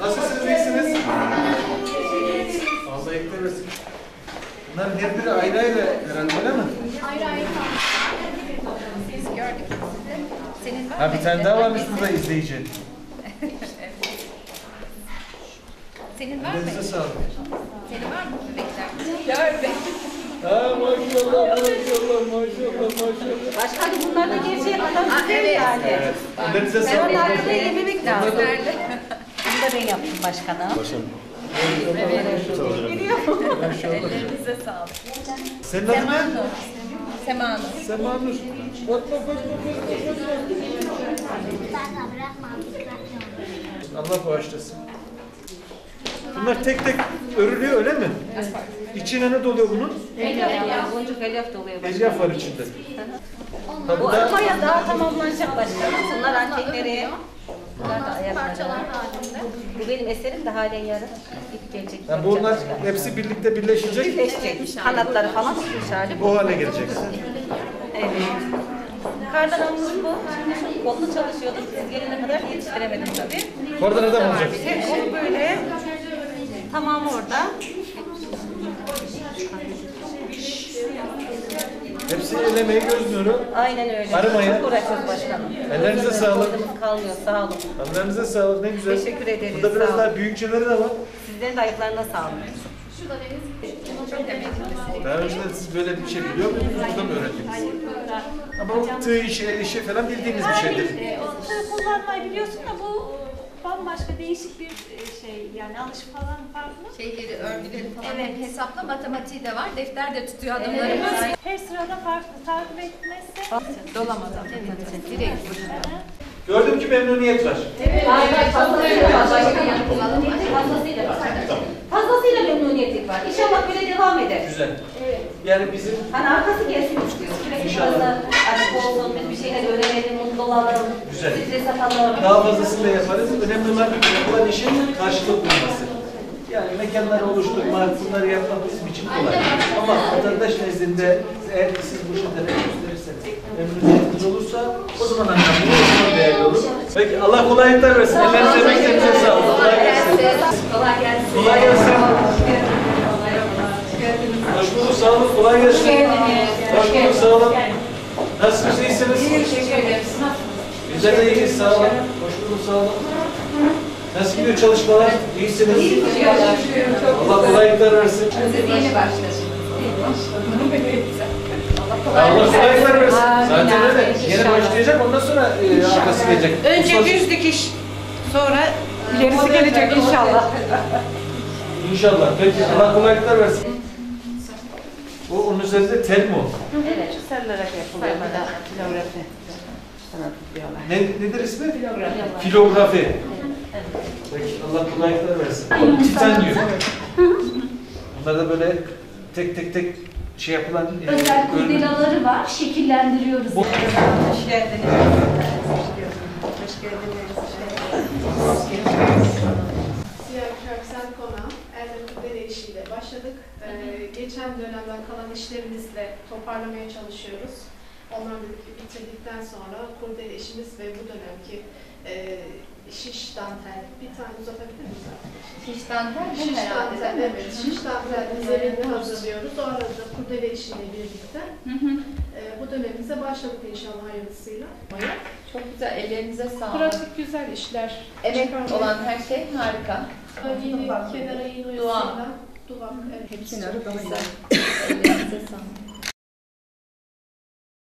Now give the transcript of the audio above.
Nasılsınız, iyisiniz? Allah ekler versin. Bunların her biri ayrı ayrı herhalde öyle mi? Ayrı ayrı Biz gördük sizi. Senin var Ha bir tane daha varmış burada izleyici. Senin var mı? Elinize sağlık. Senin var mı bebekler? Gör be. Ha maşallah maşallah maşallah maşallah. Başkanım bunlar da gerçeğe kadar Aa, güzel evet. yani. Evet. Ellerinize Ben sağlık. onları da yememek lazım. Bunu da ben yaptım başkanım. Ellerinize sağlık. Senin adın ne? Semanu. Semanu. Semanur. Bak bak bak bak. Allah bağışlasın. Bunlar tek tek örülüyor öyle mi? İçine ne doluyor bunun? Elyaf ya, boncuk elyaf doluyor. Elyaf var içinde. Bu da arpaya daha tamamlanacak başkanım. Bunlar antekleri. Bunlar da ayakları. halinde. Bu benim eserim de halen yarın. İlk gelecek. yani bunlar hepsi birlikte birleşecek. birleşecek. Kanatları falan tutmuş hali. Bu hale gelecek. Evet. Kardan almış bu. Şimdi şu kolunu çalışıyorduk. Siz gelene kadar yetiştiremedim tabii. Oradan adam olacak. Onu böyle tamam orada. Hepsi el emeği göz nuru. Aynen öyle. Arımaya. Çok uğraşıyoruz başkanım. Ellerinize sağlık. kalmıyor. Sağ olun. Ellerinize sağlık ne güzel. Teşekkür ederiz, Burada biraz daha büyükçeleri de var. Sizlerin de ayaklarına sağlık. Daha önceden siz böyle bir şey biliyor muydunuz? Burada mı öğrendiniz? Ama o tığ işi, el işi falan bildiğiniz bir şeydir. E, o tığ kullanmayı biliyorsun da bu bambaşka değişik bir e, şey yani alış falan farklı. Şeyleri, örgüleri falan evet. hesapla matematiği de var. Defter de tutuyor adımlarımız. Her sırada farklı takip etmezse Dolamadan. Evet. Direkt. Gördüm ki memnuniyet var. Hayır hayır fazlasıyla var. Fazlasıyla var. Fazlasıyla memnuniyetlik var. İnşallah böyle devam eder. Güzel. Yani bizim Hani arkası gelsin istiyoruz. Sürekli İnşallah. fazla açık olsun, biz bir şeyler öğrenelim, mutlu olalım, Güzel. daha fazlasını da yaparız. Önemli olan yapılan işin karşılık bulması. Yani mekanları oluşturmak, bunları yapmak bizim için kolay. Ama vatandaş nezdinde eğer siz bu şeyleri gösterirseniz, memnuniyetiniz olursa o zaman anlamlı, o zaman değerli olur. Peki Allah kolaylıklar versin. Ellerinize, emeklerinize sağlık. Kolay gelsin. Kolay gelsin. Kolay gelsin. Hoş bulduk, sağ olun. Kolay gelsin. Hoş bulduk, sağ olun. Nasılsınız, iyisiniz? Teşekkür ederiz. De iyiyiz, sağ olun. Hoş bulduk, sağ olun. Nasıl gidiyor çalışmalar? İyisiniz. Allah kolaylıklar versin. Yeni başladı. Allah kolaylıklar versin. Zaten öyle. Yeni başlayacak, ondan sonra e, arkası gelecek. Önce düz dikiş, sonra ilerisi gelecek inşallah. İnşallah. Peki, Allah kolaylıklar versin. O onun üzerinde tel mi o? Evet. Sarılarak yapılıyor filografi. Sanatı diyorlar. Ne, nedir ismi? Filografi. Peki, Allah kolaylıklar versin. Titan diyor. Bunlar da böyle tek tek tek şey yapılan e, Özel ürün- kurdelaları var, şekillendiriyoruz. Bu- Hoş geldiniz. Siyah Köksel Konağı, Elde Kurdele işiyle başladık. Ee, geçen dönemden kalan işlerimizle toparlamaya çalışıyoruz. Onları bitirdikten sonra kurdele işimiz ve bu dönemki e, şiş dantel, bir tane uzatabilir miyiz arkadaşlar? Şiş dantel Şiş herhalde dantel, evet. Şiş dantel zeminini hazırlıyoruz. O arada kurdele işiyle birlikte. Hı hı. e, bu dönemimize başladık inşallah hayırlısıyla. Çok güzel. Ellerinize sağlık. Pratik güzel işler. Emek çıkarmaya- olan her şey harika. Yeni kenara Duvak. oyasıyla. Duvak, evet. Kenarı daha güzel. Ellerinize sağlık.